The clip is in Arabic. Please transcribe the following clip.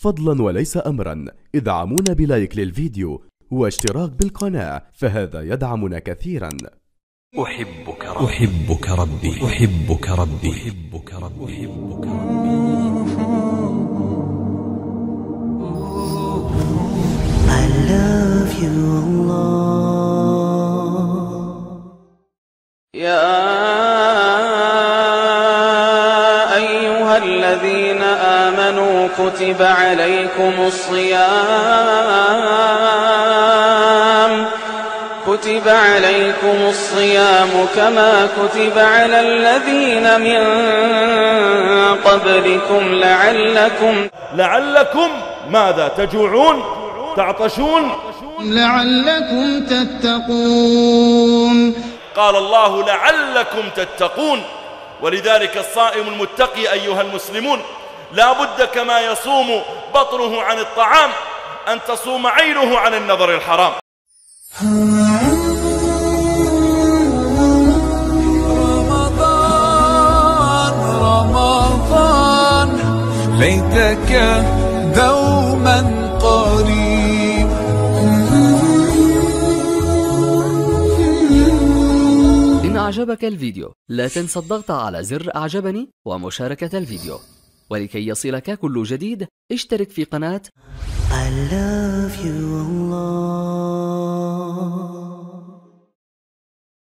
فضلا وليس أمرا. ادعمونا بلايك للفيديو واشتراك بالقناة فهذا يدعمنا كثيرا. أحبك ربي. أحبك ربي. أحبك ربي. أحبك ربي. أحبك ربي. I love you, Allah. الذين آمنوا كتب عليكم الصيام كتب عليكم الصيام كما كتب على الذين من قبلكم لعلكم لعلكم ماذا تجوعون تعطشون لعلكم تتقون. قال الله لعلكم تتقون ولذلك الصائم المتقي أيها المسلمون لا بد كما يصوم بطنه عن الطعام أن تصوم عينه عن النظر الحرام. رمضان رمضان ليتك دوما قريب. أعجبك الفيديو لا تنسى الضغط على زر أعجبني ومشاركة الفيديو ولكي يصلك كل جديد اشترك في قناة I love you, Allah.